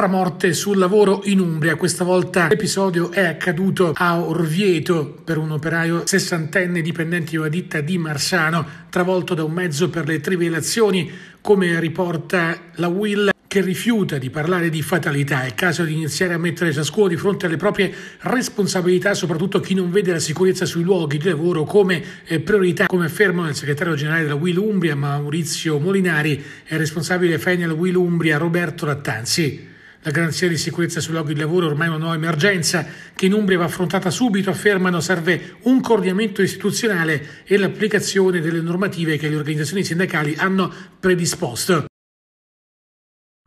Altra morte sul lavoro in Umbria, questa volta l'episodio è accaduto a Orvieto per un operaio sessantenne dipendente di una ditta di Marsano, travolto da un mezzo per le trivellazioni, come riporta la Will che rifiuta di parlare di fatalità. È il caso di iniziare a mettere ciascuno di fronte alle proprie responsabilità, soprattutto chi non vede la sicurezza sui luoghi di lavoro come eh, priorità, come afferma il segretario generale della Will Umbria, Maurizio Molinari, e responsabile Fenial Will Umbria, Roberto Lattanzi. La garanzia di sicurezza sui luoghi di lavoro è ormai una nuova emergenza che in Umbria va affrontata subito, affermano serve un coordinamento istituzionale e l'applicazione delle normative che le organizzazioni sindacali hanno predisposto.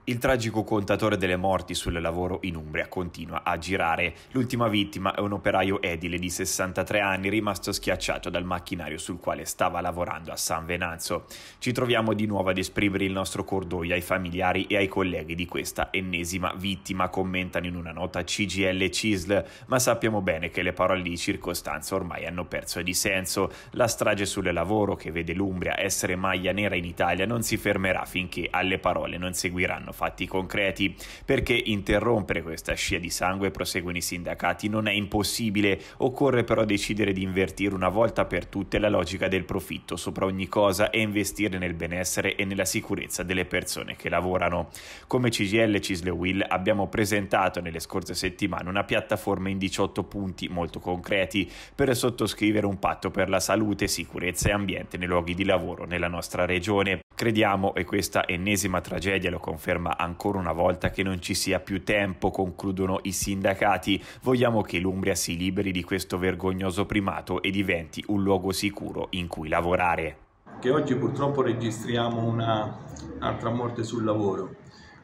Il tragico contatore delle morti sul lavoro in Umbria continua a girare. L'ultima vittima è un operaio edile di 63 anni rimasto schiacciato dal macchinario sul quale stava lavorando a San Venanzo. Ci troviamo di nuovo ad esprimere il nostro cordoglio ai familiari e ai colleghi di questa ennesima vittima, commentano in una nota CGL CISL, ma sappiamo bene che le parole di circostanza ormai hanno perso di senso. La strage sul lavoro che vede l'Umbria essere maglia nera in Italia non si fermerà finché alle parole non seguiranno fatti concreti, perché interrompere questa scia di sangue, proseguono i sindacati, non è impossibile, occorre però decidere di invertire una volta per tutte la logica del profitto sopra ogni cosa e investire nel benessere e nella sicurezza delle persone che lavorano. Come CGL Cisle Will abbiamo presentato nelle scorse settimane una piattaforma in 18 punti molto concreti per sottoscrivere un patto per la salute, sicurezza e ambiente nei luoghi di lavoro nella nostra regione. Crediamo, e questa ennesima tragedia lo conferma ancora una volta, che non ci sia più tempo, concludono i sindacati. Vogliamo che l'Umbria si liberi di questo vergognoso primato e diventi un luogo sicuro in cui lavorare. Che oggi purtroppo registriamo un'altra morte sul lavoro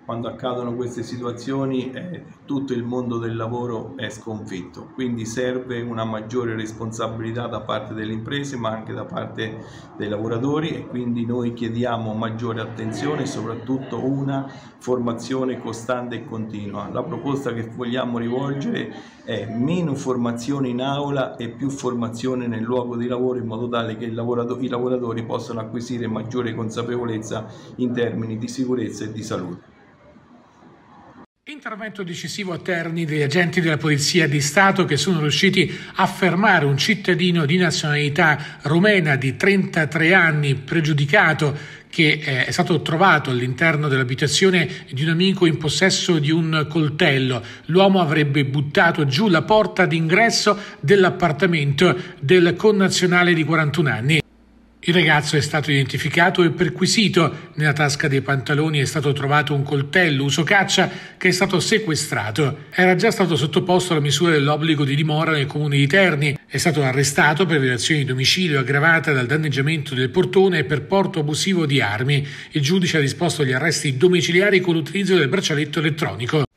quando accadono queste situazioni eh, tutto il mondo del lavoro è sconfitto, quindi serve una maggiore responsabilità da parte delle imprese ma anche da parte dei lavoratori e quindi noi chiediamo maggiore attenzione e soprattutto una formazione costante e continua. La proposta che vogliamo rivolgere è meno formazione in aula e più formazione nel luogo di lavoro in modo tale che i lavoratori possano acquisire maggiore consapevolezza in termini di sicurezza e di salute. Intervento decisivo a Terni degli agenti della Polizia di Stato che sono riusciti a fermare un cittadino di nazionalità rumena di 33 anni pregiudicato che eh, è stato trovato all'interno dell'abitazione di un amico in possesso di un coltello. L'uomo avrebbe buttato giù la porta d'ingresso dell'appartamento del connazionale di 41 anni. Il ragazzo è stato identificato e perquisito. Nella tasca dei pantaloni è stato trovato un coltello uso caccia che è stato sequestrato. Era già stato sottoposto alla misura dell'obbligo di dimora nel comune di Terni. È stato arrestato per violazione di domicilio aggravata dal danneggiamento del portone e per porto abusivo di armi. Il giudice ha disposto gli arresti domiciliari con l'utilizzo del braccialetto elettronico.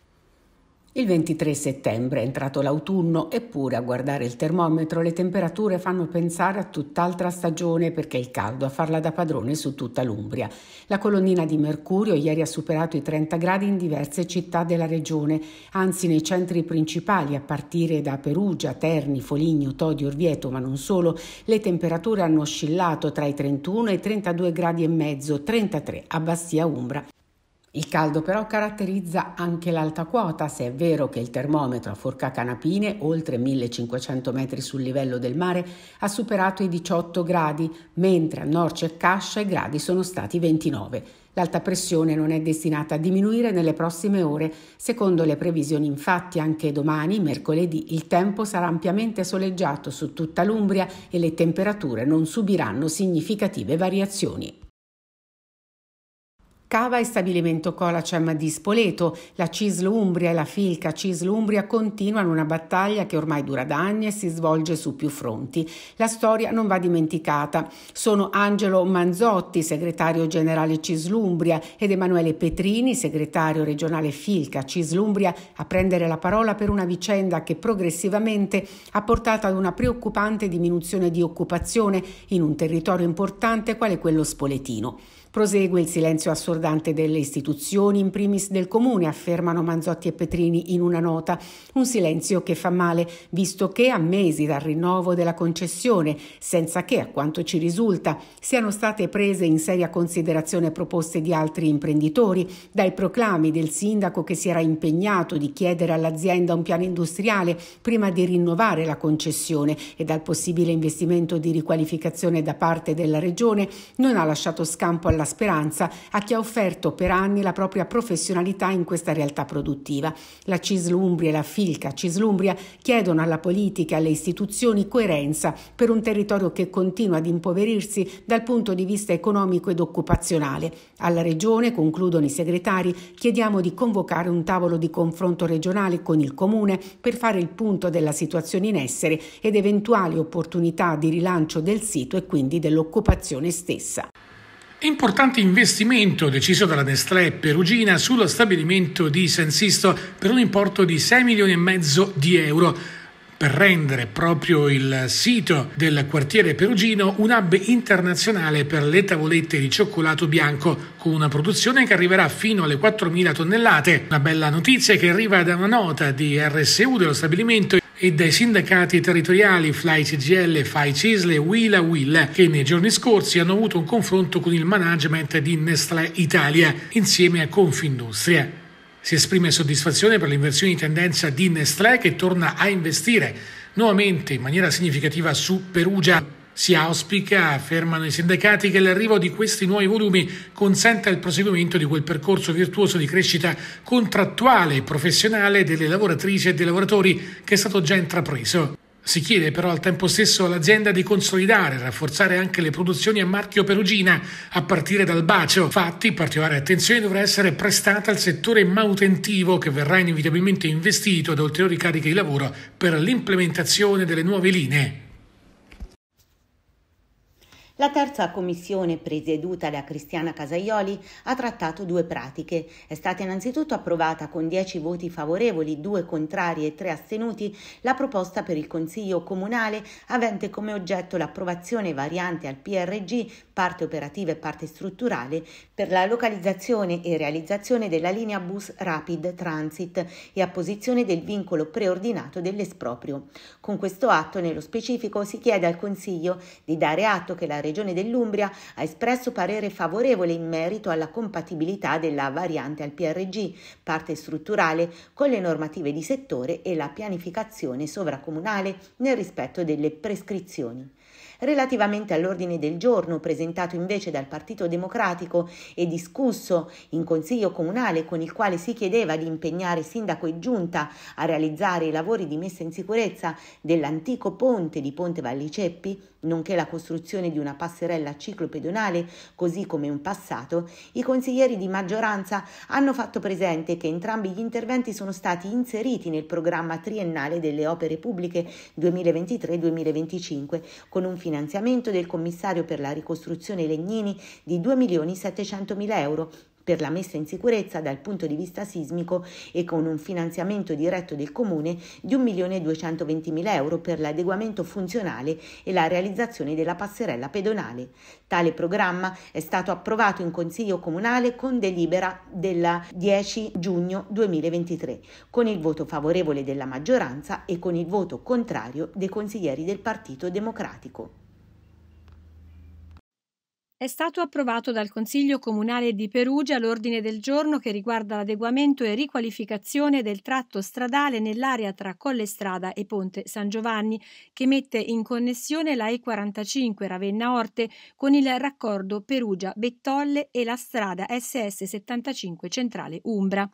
Il 23 settembre è entrato l'autunno, eppure a guardare il termometro le temperature fanno pensare a tutt'altra stagione perché il caldo a farla da padrone su tutta l'Umbria. La colonnina di mercurio ieri ha superato i 30 gradi in diverse città della regione, anzi nei centri principali a partire da Perugia, Terni, Foligno, Todi, Orvieto, ma non solo, le temperature hanno oscillato tra i 31 e i 32 gradi e mezzo, 33 a Bastia Umbra. Il caldo però caratterizza anche l'alta quota, se è vero che il termometro a Forca Canapine, oltre 1500 metri sul livello del mare, ha superato i 18 gradi, mentre a Norcia e Cascia i gradi sono stati 29. L'alta pressione non è destinata a diminuire nelle prossime ore. Secondo le previsioni, infatti, anche domani, mercoledì, il tempo sarà ampiamente soleggiato su tutta l'Umbria e le temperature non subiranno significative variazioni. Cava e stabilimento Colacem di Spoleto, la CISL Umbria e la Filca CISL Umbria continuano una battaglia che ormai dura da anni e si svolge su più fronti. La storia non va dimenticata. Sono Angelo Manzotti, segretario generale CISL Umbria, ed Emanuele Petrini, segretario regionale Filca CISL Umbria, a prendere la parola per una vicenda che progressivamente ha portato ad una preoccupante diminuzione di occupazione in un territorio importante quale quello spoletino. Prosegue il silenzio assordante delle istituzioni, in primis del comune, affermano Manzotti e Petrini in una nota. Un silenzio che fa male, visto che a mesi dal rinnovo della concessione, senza che, a quanto ci risulta, siano state prese in seria considerazione proposte di altri imprenditori, dai proclami del sindaco che si era impegnato di chiedere all'azienda un piano industriale prima di rinnovare la concessione e dal possibile investimento di riqualificazione da parte della regione, non ha lasciato scampo alla la speranza a chi ha offerto per anni la propria professionalità in questa realtà produttiva. La Cislumbria e la Filca Cislumbria chiedono alla politica e alle istituzioni coerenza per un territorio che continua ad impoverirsi dal punto di vista economico ed occupazionale. Alla Regione, concludono i segretari, chiediamo di convocare un tavolo di confronto regionale con il Comune per fare il punto della situazione in essere ed eventuali opportunità di rilancio del sito e quindi dell'occupazione stessa. Importante investimento deciso dalla Nestlé Perugina sullo stabilimento di San Sisto per un importo di 6 milioni e mezzo di euro per rendere proprio il sito del quartiere perugino un hub internazionale per le tavolette di cioccolato bianco, con una produzione che arriverà fino alle 4.000 tonnellate. Una bella notizia che arriva da una nota di RSU dello stabilimento e dai sindacati territoriali Fly CGL, Fai Cisle e Willa Willa che nei giorni scorsi hanno avuto un confronto con il management di Nestlé Italia insieme a Confindustria. Si esprime soddisfazione per l'inversione di tendenza di Nestlé che torna a investire nuovamente in maniera significativa su Perugia si auspica, affermano i sindacati, che l'arrivo di questi nuovi volumi consenta il proseguimento di quel percorso virtuoso di crescita contrattuale e professionale delle lavoratrici e dei lavoratori che è stato già intrapreso. Si chiede però al tempo stesso all'azienda di consolidare e rafforzare anche le produzioni a marchio Perugina, a partire dal bacio. Infatti, particolare attenzione dovrà essere prestata al settore manutentivo che verrà inevitabilmente investito da ulteriori cariche di lavoro per l'implementazione delle nuove linee. La terza commissione, presieduta da Cristiana Casaioli, ha trattato due pratiche. È stata innanzitutto approvata con 10 voti favorevoli, due contrari e tre astenuti la proposta per il Consiglio Comunale avente come oggetto l'approvazione variante al PRG, parte operativa e parte strutturale, per la localizzazione e realizzazione della linea bus Rapid Transit e apposizione del vincolo preordinato dell'esproprio. Con questo atto, nello specifico, si chiede al Consiglio di dare atto che la Regione dell'Umbria ha espresso parere favorevole in merito alla compatibilità della variante al PRG, parte strutturale, con le normative di settore e la pianificazione sovracomunale nel rispetto delle prescrizioni. Relativamente all'ordine del giorno presentato invece dal Partito Democratico e discusso in Consiglio Comunale con il quale si chiedeva di impegnare sindaco e giunta a realizzare i lavori di messa in sicurezza dell'antico ponte di Ponte Valliceppi, nonché la costruzione di una passerella ciclopedonale, così come in passato, i consiglieri di maggioranza hanno fatto presente che entrambi gli interventi sono stati inseriti nel programma triennale delle opere pubbliche 2023-2025 con un finanziamento del commissario per la ricostruzione Legnini di 2 milioni 700 mila euro per la messa in sicurezza dal punto di vista sismico e con un finanziamento diretto del Comune di 1.220.000 euro per l'adeguamento funzionale e la realizzazione della passerella pedonale. Tale programma è stato approvato in Consiglio Comunale con delibera del 10 giugno 2023, con il voto favorevole della maggioranza e con il voto contrario dei consiglieri del Partito Democratico è stato approvato dal Consiglio Comunale di Perugia l'ordine del giorno che riguarda l'adeguamento e riqualificazione del tratto stradale nell'area tra Collestrada e Ponte San Giovanni, che mette in connessione la E45 Ravenna Orte con il raccordo Perugia-Bettolle e la strada SS 75 Centrale Umbra.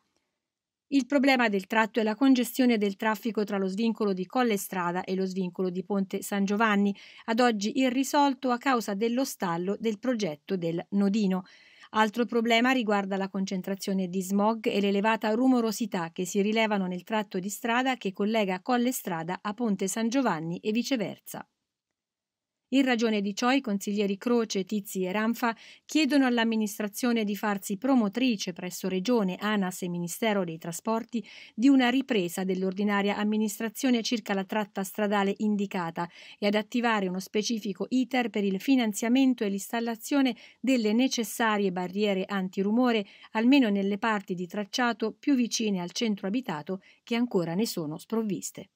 Il problema del tratto è la congestione del traffico tra lo svincolo di Colle Strada e lo svincolo di Ponte San Giovanni, ad oggi irrisolto a causa dello stallo del progetto del Nodino. Altro problema riguarda la concentrazione di smog e l'elevata rumorosità che si rilevano nel tratto di strada che collega Colle Strada a Ponte San Giovanni e viceversa. In ragione di ciò i consiglieri Croce, Tizi e Ranfa chiedono all'amministrazione di farsi promotrice presso Regione, ANAS e Ministero dei Trasporti di una ripresa dell'ordinaria amministrazione circa la tratta stradale indicata e ad attivare uno specifico iter per il finanziamento e l'installazione delle necessarie barriere antirumore almeno nelle parti di tracciato più vicine al centro abitato che ancora ne sono sprovviste.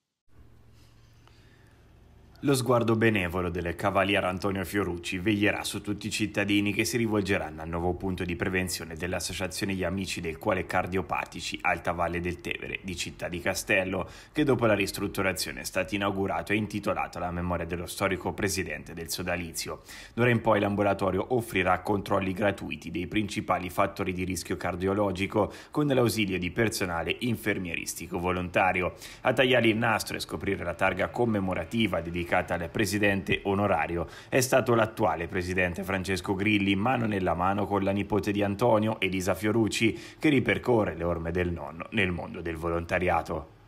Lo sguardo benevolo del cavaliere Antonio Fiorucci veglierà su tutti i cittadini che si rivolgeranno al nuovo punto di prevenzione dell'Associazione Gli Amici del Cuore Cardiopatici Alta Valle del Tevere di Città di Castello, che dopo la ristrutturazione è stato inaugurato e intitolato alla memoria dello storico presidente del sodalizio. D'ora in poi l'ambulatorio offrirà controlli gratuiti dei principali fattori di rischio cardiologico con l'ausilio di personale infermieristico volontario. A tagliare il nastro e scoprire la targa commemorativa dedicata dedicata al presidente onorario. È stato l'attuale presidente Francesco Grilli, mano nella mano con la nipote di Antonio, Elisa Fiorucci, che ripercorre le orme del nonno nel mondo del volontariato.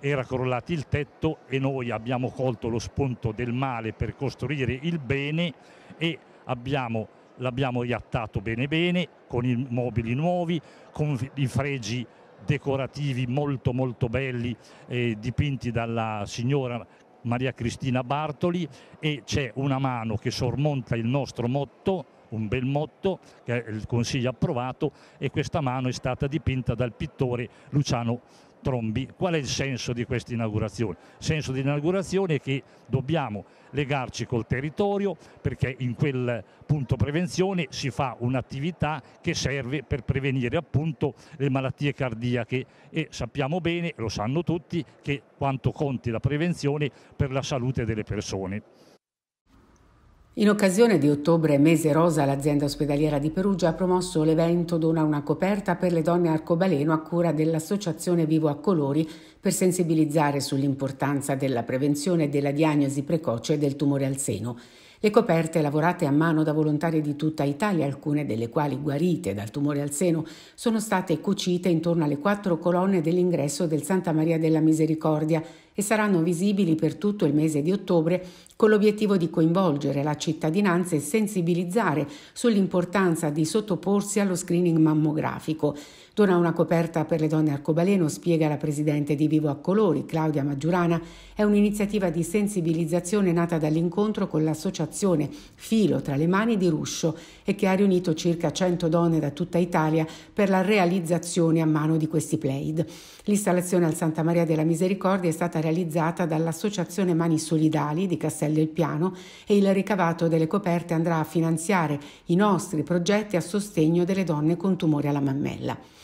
Era crollato il tetto e noi abbiamo colto lo spunto del male per costruire il bene e abbiamo, l'abbiamo riattato bene bene con i mobili nuovi, con i fregi decorativi molto molto belli eh, dipinti dalla signora Maria Cristina Bartoli e c'è una mano che sormonta il nostro motto un bel motto che il Consiglio ha approvato e questa mano è stata dipinta dal pittore Luciano Trombi. Qual è il senso di questa inaugurazione? Il senso di inaugurazione è che dobbiamo legarci col territorio perché in quel punto prevenzione si fa un'attività che serve per prevenire appunto le malattie cardiache e sappiamo bene, lo sanno tutti, che quanto conti la prevenzione per la salute delle persone. In occasione di Ottobre Mese Rosa, l'azienda ospedaliera di Perugia ha promosso l'evento Dona una coperta per le donne arcobaleno a cura dell'associazione Vivo a Colori per sensibilizzare sull'importanza della prevenzione e della diagnosi precoce del tumore al seno. Le coperte lavorate a mano da volontari di tutta Italia, alcune delle quali guarite dal tumore al seno, sono state cucite intorno alle quattro colonne dell'ingresso del Santa Maria della Misericordia e saranno visibili per tutto il mese di ottobre con l'obiettivo di coinvolgere la cittadinanza e sensibilizzare sull'importanza di sottoporsi allo screening mammografico. Dona una coperta per le donne arcobaleno, spiega la presidente di Vivo a Colori, Claudia Maggiurana, è un'iniziativa di sensibilizzazione nata dall'incontro con l'associazione Filo tra le mani di Ruscio e che ha riunito circa 100 donne da tutta Italia per la realizzazione a mano di questi plaid. L'installazione al Santa Maria della Misericordia è stata realizzata dall'Associazione Mani Solidali di Castello il Piano e il ricavato delle coperte andrà a finanziare i nostri progetti a sostegno delle donne con tumore alla mammella.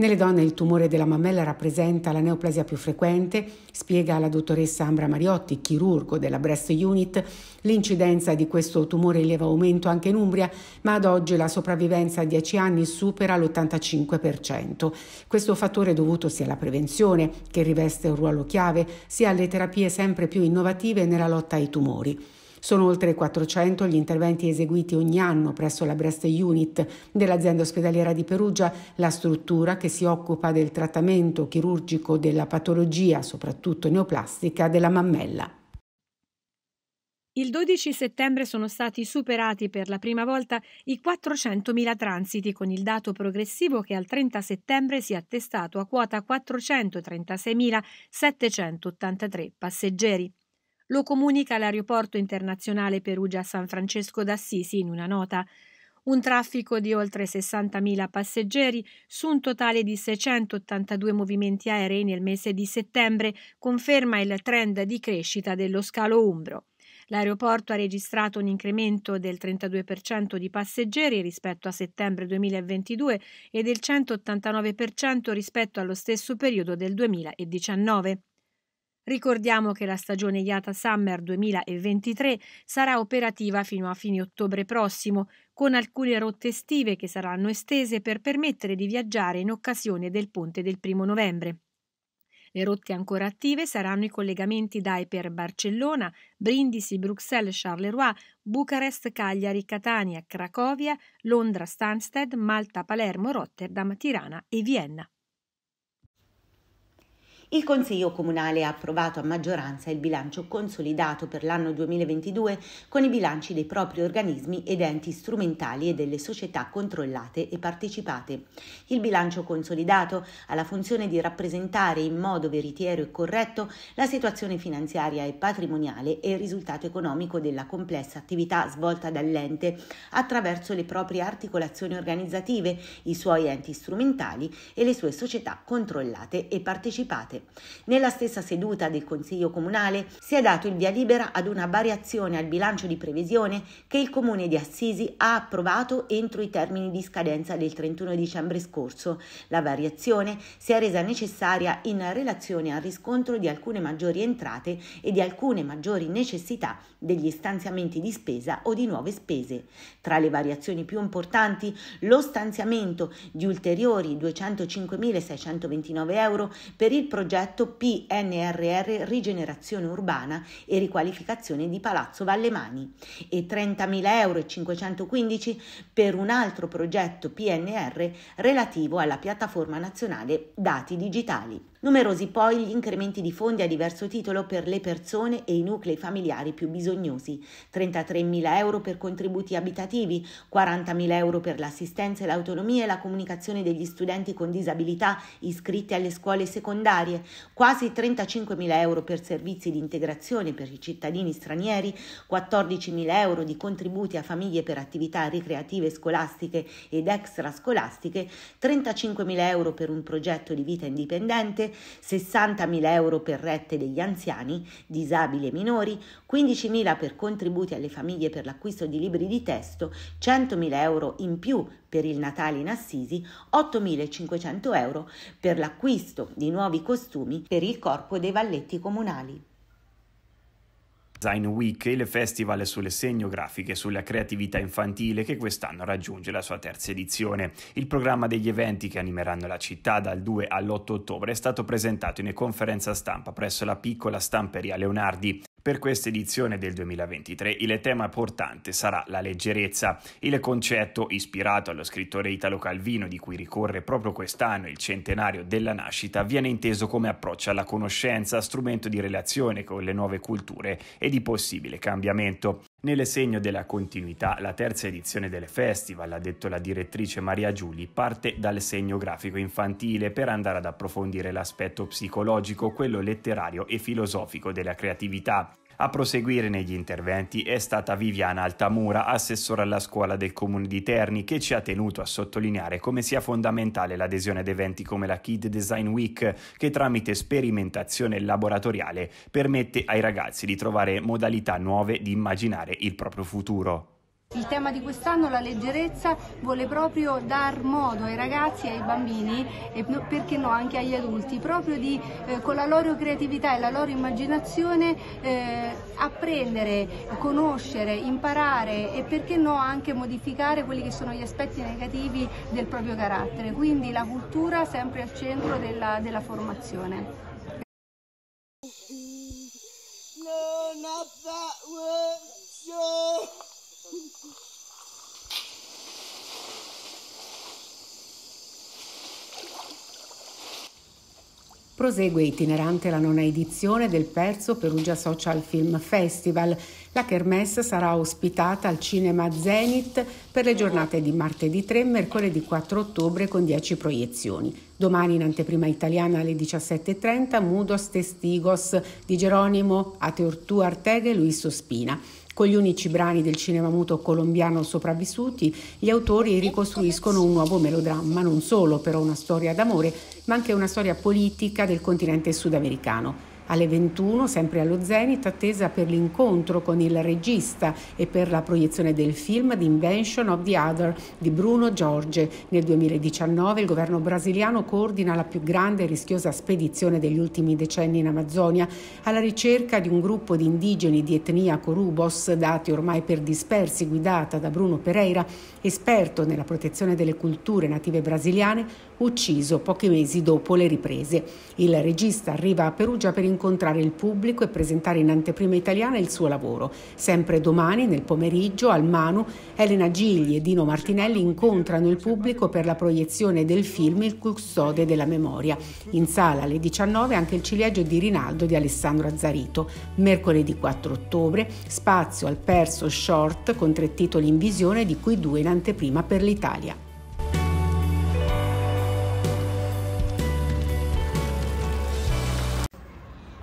Nelle donne il tumore della mammella rappresenta la neoplasia più frequente, spiega la dottoressa Ambra Mariotti, chirurgo della Breast Unit. L'incidenza di questo tumore in lieve aumento anche in Umbria, ma ad oggi la sopravvivenza a 10 anni supera l'85%. Questo fattore è dovuto sia alla prevenzione, che riveste un ruolo chiave, sia alle terapie sempre più innovative nella lotta ai tumori. Sono oltre 400 gli interventi eseguiti ogni anno presso la Breast Unit dell'azienda ospedaliera di Perugia, la struttura che si occupa del trattamento chirurgico della patologia, soprattutto neoplastica, della mammella. Il 12 settembre sono stati superati per la prima volta i 400.000 transiti, con il dato progressivo che al 30 settembre si è attestato a quota 436.783 passeggeri. Lo comunica l'aeroporto internazionale Perugia San Francesco d'Assisi in una nota. Un traffico di oltre 60.000 passeggeri su un totale di 682 movimenti aerei nel mese di settembre conferma il trend di crescita dello scalo umbro. L'aeroporto ha registrato un incremento del 32% di passeggeri rispetto a settembre 2022 e del 189% rispetto allo stesso periodo del 2019. Ricordiamo che la stagione IATA Summer 2023 sarà operativa fino a fine ottobre prossimo, con alcune rotte estive che saranno estese per permettere di viaggiare in occasione del ponte del primo novembre. Le rotte ancora attive saranno i collegamenti da e per Barcellona, Brindisi, Bruxelles, Charleroi, Bucarest, Cagliari, Catania, Cracovia, Londra, Stansted, Malta, Palermo, Rotterdam, Tirana e Vienna. Il Consiglio Comunale ha approvato a maggioranza il bilancio consolidato per l'anno 2022 con i bilanci dei propri organismi ed enti strumentali e delle società controllate e partecipate. Il bilancio consolidato ha la funzione di rappresentare in modo veritiero e corretto la situazione finanziaria e patrimoniale e il risultato economico della complessa attività svolta dall'ente attraverso le proprie articolazioni organizzative, i suoi enti strumentali e le sue società controllate e partecipate. Nella stessa seduta del Consiglio Comunale si è dato il via libera ad una variazione al bilancio di previsione che il Comune di Assisi ha approvato entro i termini di scadenza del 31 dicembre scorso. La variazione si è resa necessaria in relazione al riscontro di alcune maggiori entrate e di alcune maggiori necessità degli stanziamenti di spesa o di nuove spese. Tra le variazioni più importanti, lo stanziamento di ulteriori 205.629 euro per il progetto progetto PNRR Rigenerazione Urbana e Riqualificazione di Palazzo Vallemani e 30.000 euro e 515 per un altro progetto PNR relativo alla piattaforma nazionale dati digitali. Numerosi poi gli incrementi di fondi a diverso titolo per le persone e i nuclei familiari più bisognosi, 33.000 euro per contributi abitativi, 40.000 euro per l'assistenza e l'autonomia e la comunicazione degli studenti con disabilità iscritti alle scuole secondarie, quasi 35.000 euro per servizi di integrazione per i cittadini stranieri, 14.000 euro di contributi a famiglie per attività ricreative scolastiche ed extrascolastiche, 35.000 euro per un progetto di vita indipendente, 60.000 euro per rette degli anziani, disabili e minori, 15.000 per contributi alle famiglie per l'acquisto di libri di testo, 100.000 euro in più per il Natale in Assisi, 8.500 euro per l'acquisto di nuovi costumi per il corpo dei valletti comunali. Design Week, il festival sulle segnografiche e sulla creatività infantile che quest'anno raggiunge la sua terza edizione. Il programma degli eventi che animeranno la città dal 2 all'8 ottobre è stato presentato in conferenza stampa presso la piccola stamperia Leonardi. Per questa edizione del 2023 il tema portante sarà la leggerezza. Il concetto, ispirato allo scrittore Italo Calvino, di cui ricorre proprio quest'anno il centenario della nascita, viene inteso come approccio alla conoscenza, strumento di relazione con le nuove culture e di possibile cambiamento. Nel segno della continuità, la terza edizione del festival, ha detto la direttrice Maria Giuli, parte dal segno grafico infantile per andare ad approfondire l'aspetto psicologico, quello letterario e filosofico della creatività. A proseguire negli interventi è stata Viviana Altamura, assessora alla scuola del comune di Terni, che ci ha tenuto a sottolineare come sia fondamentale l'adesione ad eventi come la Kid Design Week, che tramite sperimentazione laboratoriale permette ai ragazzi di trovare modalità nuove di immaginare il proprio futuro. Il tema di quest'anno, la leggerezza, vuole proprio dar modo ai ragazzi ai bambini e perché no anche agli adulti, proprio di eh, con la loro creatività e la loro immaginazione eh, apprendere, conoscere, imparare e perché no anche modificare quelli che sono gli aspetti negativi del proprio carattere. Quindi la cultura sempre al centro della, della formazione. Prosegue itinerante la nona edizione del Perso Perugia Social Film Festival. La Kermesse sarà ospitata al Cinema Zenith per le giornate di martedì 3 e mercoledì 4 ottobre con 10 proiezioni. Domani in anteprima italiana alle 17.30 Mudos Testigos di Geronimo Ateortù Artega e Luis Sospina. Con gli unici brani del cinema muto colombiano sopravvissuti, gli autori ricostruiscono un nuovo melodramma, non solo però una storia d'amore, ma anche una storia politica del continente sudamericano alle 21, sempre allo Zenith, attesa per l'incontro con il regista e per la proiezione del film The Invention of the Other di Bruno Giorge. Nel 2019 il governo brasiliano coordina la più grande e rischiosa spedizione degli ultimi decenni in Amazzonia alla ricerca di un gruppo di indigeni di etnia Corubos, dati ormai per dispersi, guidata da Bruno Pereira, esperto nella protezione delle culture native brasiliane, ucciso pochi mesi dopo le riprese. Il regista arriva a Perugia per incontrare il pubblico e presentare in anteprima italiana il suo lavoro. Sempre domani, nel pomeriggio, al Manu, Elena Gigli e Dino Martinelli incontrano il pubblico per la proiezione del film Il custode della memoria. In sala alle 19 anche il ciliegio di Rinaldo di Alessandro Azzarito. Mercoledì 4 ottobre, spazio al perso short con tre titoli in visione, di cui due in anteprima per l'Italia.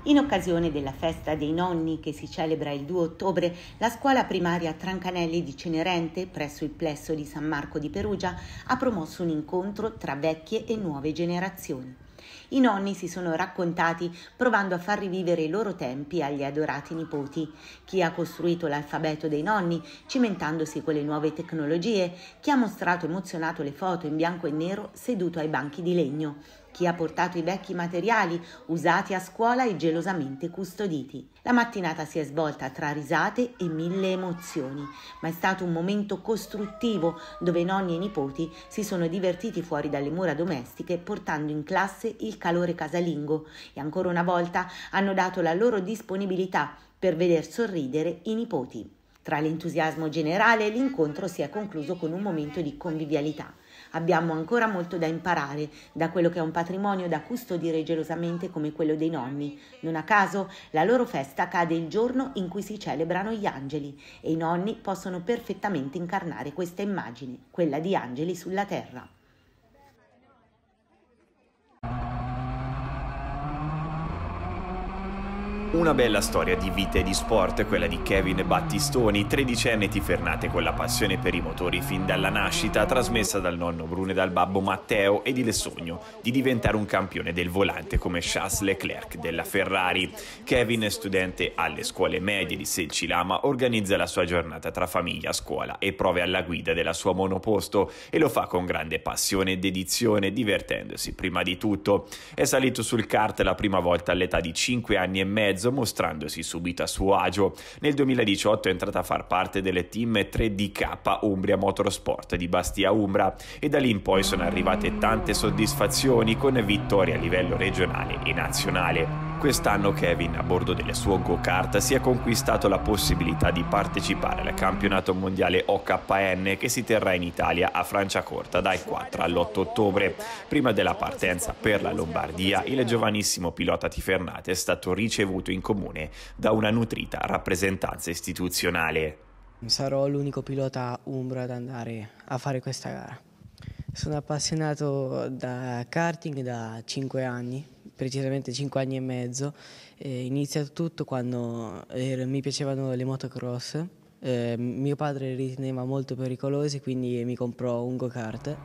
In occasione della festa dei nonni che si celebra il 2 ottobre, la scuola primaria Trancanelli di Cenerente, presso il plesso di San Marco di Perugia, ha promosso un incontro tra vecchie e nuove generazioni. I nonni si sono raccontati provando a far rivivere i loro tempi agli adorati nipoti. Chi ha costruito l'alfabeto dei nonni, cimentandosi con le nuove tecnologie, chi ha mostrato emozionato le foto in bianco e nero seduto ai banchi di legno chi ha portato i vecchi materiali usati a scuola e gelosamente custoditi. La mattinata si è svolta tra risate e mille emozioni, ma è stato un momento costruttivo dove nonni e nipoti si sono divertiti fuori dalle mura domestiche portando in classe il calore casalingo e ancora una volta hanno dato la loro disponibilità per veder sorridere i nipoti. Tra l'entusiasmo generale l'incontro si è concluso con un momento di convivialità. Abbiamo ancora molto da imparare da quello che è un patrimonio da custodire gelosamente come quello dei nonni. Non a caso la loro festa cade il giorno in cui si celebrano gli angeli e i nonni possono perfettamente incarnare questa immagine, quella di angeli sulla terra. Una bella storia di vita e di sport, quella di Kevin Battistoni, tredicenne tifernate con la passione per i motori fin dalla nascita, trasmessa dal nonno Bruno e dal babbo Matteo ed il sogno di diventare un campione del volante come Charles Leclerc della Ferrari. Kevin, studente alle scuole medie di Selcilama, organizza la sua giornata tra famiglia, scuola e prove alla guida della sua monoposto e lo fa con grande passione e dedizione, divertendosi prima di tutto. È salito sul kart la prima volta all'età di 5 anni e mezzo mostrandosi subito a suo agio. Nel 2018 è entrata a far parte delle team 3DK Umbria Motorsport di Bastia Umbra e da lì in poi sono arrivate tante soddisfazioni con vittorie a livello regionale e nazionale. Quest'anno Kevin, a bordo del suo go-kart, si è conquistato la possibilità di partecipare al campionato mondiale OKN che si terrà in Italia a Franciacorta dal 4 all'8 ottobre. Prima della partenza per la Lombardia, il giovanissimo pilota Tifernate è stato ricevuto in comune da una nutrita rappresentanza istituzionale. Sarò l'unico pilota umbro ad andare a fare questa gara. Sono appassionato da karting da 5 anni, precisamente 5 anni e mezzo. È iniziato tutto quando eh, mi piacevano le motocross. Eh, mio padre riteneva molto pericolose, quindi mi comprò un go-kart,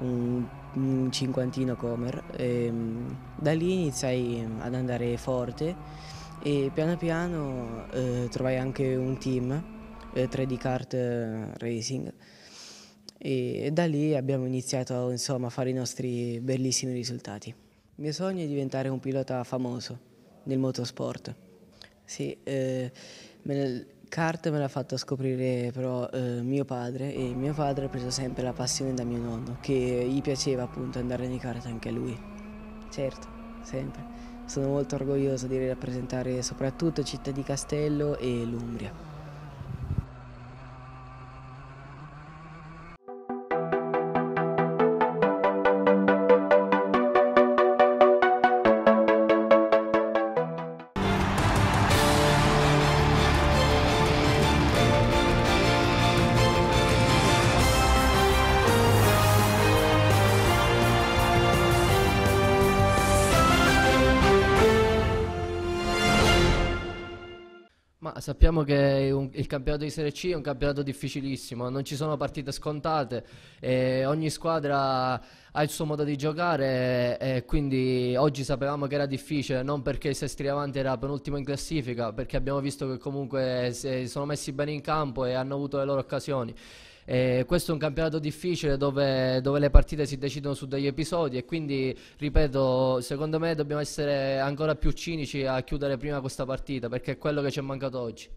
un, un cinquantino Comer. E, da lì iniziai ad andare forte e piano piano eh, trovai anche un team, 3D eh, Kart Racing e da lì abbiamo iniziato insomma, a fare i nostri bellissimi risultati. Il mio sogno è diventare un pilota famoso nel motorsport. Sì, eh, il kart me l'ha fatto scoprire però eh, mio padre e mio padre ha preso sempre la passione da mio nonno, che gli piaceva appunto andare nei kart anche a lui. Certo, sempre. Sono molto orgoglioso di rappresentare soprattutto Città di Castello e l'Umbria. Sappiamo che un, il campionato di Serie C è un campionato difficilissimo, non ci sono partite scontate, ogni squadra ha il suo modo di giocare e quindi oggi sapevamo che era difficile, non perché il Sestri Avanti era penultimo in classifica, perché abbiamo visto che comunque si sono messi bene in campo e hanno avuto le loro occasioni. E questo è un campionato difficile dove, dove, le partite si decidono su degli episodi e quindi, ripeto, secondo me dobbiamo essere ancora più cinici a chiudere prima questa partita perché è quello che ci è mancato oggi.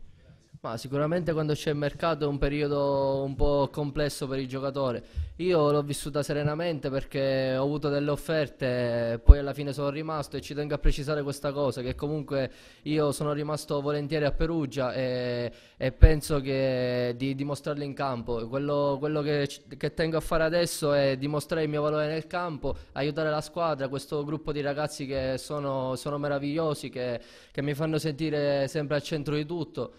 Ma sicuramente quando c'è il mercato è un periodo un po' complesso per il giocatore. Io l'ho vissuta serenamente perché ho avuto delle offerte, poi alla fine sono rimasto e ci tengo a precisare questa cosa, che comunque io sono rimasto volentieri a Perugia e, e penso di dimostrarlo in campo. Quello, quello che, che, tengo a fare adesso è dimostrare il mio valore nel campo, aiutare la squadra, questo gruppo di ragazzi che sono, sono meravigliosi, che, che mi fanno sentire sempre al centro di tutto.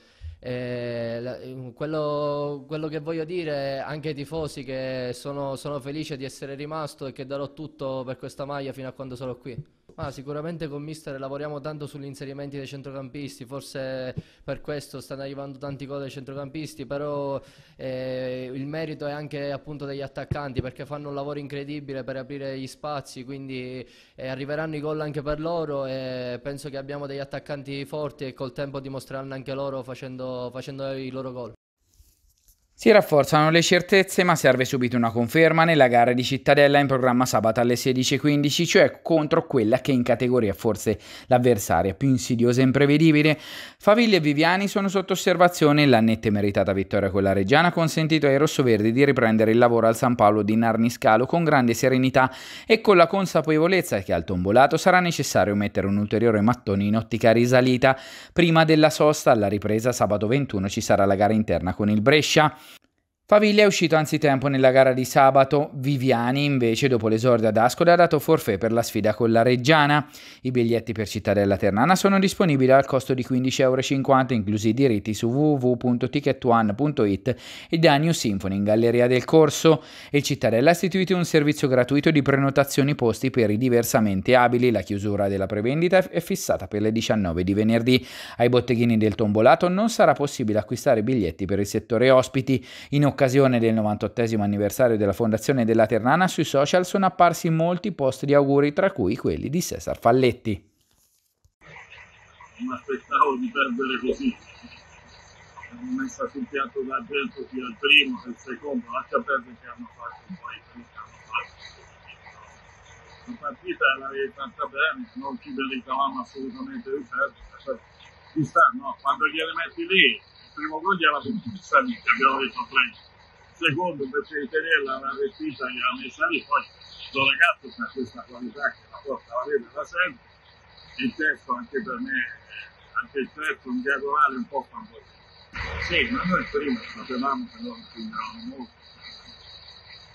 Eh, quello, quello, che voglio dire anche ai tifosi che sono, sono felice di essere rimasto e che darò tutto per questa maglia fino a quando sarò qui. Ah, sicuramente con Mister lavoriamo tanto sugli inserimenti dei centrocampisti, forse per questo stanno arrivando tanti gol dei centrocampisti, però eh, il merito è anche appunto degli attaccanti perché fanno un lavoro incredibile per aprire gli spazi, quindi eh, arriveranno i gol anche per loro e penso che abbiamo degli attaccanti forti e col tempo dimostreranno anche loro facendo, facendo i loro gol. Si rafforzano le certezze, ma serve subito una conferma nella gara di Cittadella in programma sabato alle 16.15, cioè contro quella che in categoria forse l'avversaria più insidiosa e imprevedibile. Favigli e Viviani sono sotto osservazione e la netta e meritata vittoria con la Reggiana ha consentito ai rossoverdi di riprendere il lavoro al San Paolo di Narniscalo con grande serenità e con la consapevolezza che al tombolato sarà necessario mettere un ulteriore mattone in ottica risalita. Prima della sosta alla ripresa sabato 21 ci sarà la gara interna con il Brescia. Faviglia è uscito anzitempo nella gara di sabato, Viviani invece dopo l'esordio ad Ascoli ha dato forfè per la sfida con la Reggiana. I biglietti per Cittadella Ternana sono disponibili al costo di 15,50 euro, inclusi i diritti su www.ticketone.it e da New Symphony in Galleria del Corso. Il Cittadella ha istituito un servizio gratuito di prenotazioni posti per i diversamente abili. La chiusura della prevendita è fissata per le 19 di venerdì. Ai botteghini del Tombolato non sarà possibile acquistare biglietti per il settore ospiti. In occasione del 98 anniversario della fondazione della Ternana, sui social sono apparsi molti post di auguri, tra cui quelli di Cesar Falletti. Non aspettavo di perdere così. Hanno messo sul piatto d'argento sia il primo che il secondo, lascia perdere che hanno fatto poi quello che hanno fatto. La partita l'avevi fatta bene, non ci meritavamo assolutamente di perdere. Ci sta, no? Quando gliele metti lì, primo gol gliela messa lì, che abbiamo detto play. Secondo, di tenerla la vestita gliela messa lì, poi questo ragazzo ha questa qualità che la porta la vede da sempre. Il testo anche per me, anche il testo in diagonale un po' fantasioso. Sì, ma noi prima sapevamo che loro finiranno molto.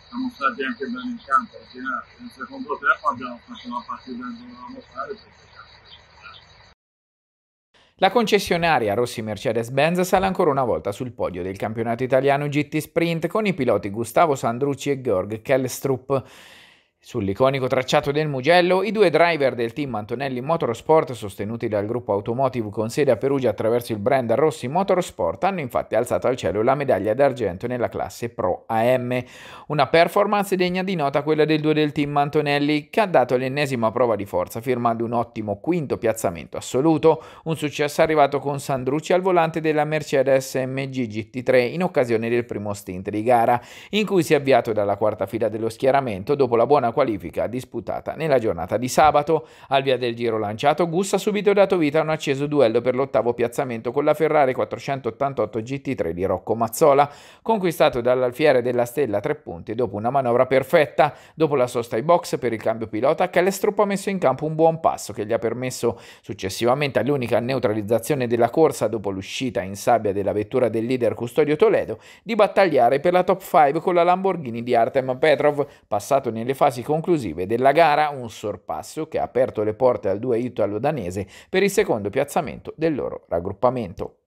Siamo stati anche bene in campo al finale. Nel secondo tempo abbiamo fatto la partita che dovevamo fare perché la concessionaria Rossi Mercedes-Benz sale ancora una volta sul podio del campionato italiano GT Sprint con i piloti Gustavo Sandrucci e Georg Kellstrup. Sull'iconico tracciato del Mugello, i due driver del team Antonelli Motorsport, sostenuti dal gruppo automotive con sede a Perugia attraverso il brand Rossi Motorsport, hanno infatti alzato al cielo la medaglia d'argento nella classe Pro AM. Una performance degna di nota quella del duo del team Antonelli, che ha dato l'ennesima prova di forza firmando un ottimo quinto piazzamento assoluto, un successo arrivato con Sandrucci al volante della Mercedes MG GT3 in occasione del primo stint di gara, in cui si è avviato dalla quarta fila dello schieramento dopo la buona qualifica disputata nella giornata di sabato. Al via del giro lanciato, Gus ha subito dato vita a un acceso duello per l'ottavo piazzamento con la Ferrari 488 GT3 di Rocco Mazzola, conquistato dall'Alfiere della Stella a tre punti dopo una manovra perfetta. Dopo la sosta ai box per il cambio pilota, Callestrup ha messo in campo un buon passo che gli ha permesso successivamente all'unica neutralizzazione della corsa dopo l'uscita in sabbia della vettura del leader Custodio Toledo di battagliare per la top 5 con la Lamborghini di Artem Petrov, passato nelle fasi conclusive della gara, un sorpasso che ha aperto le porte al duo italo-danese per il secondo piazzamento del loro raggruppamento.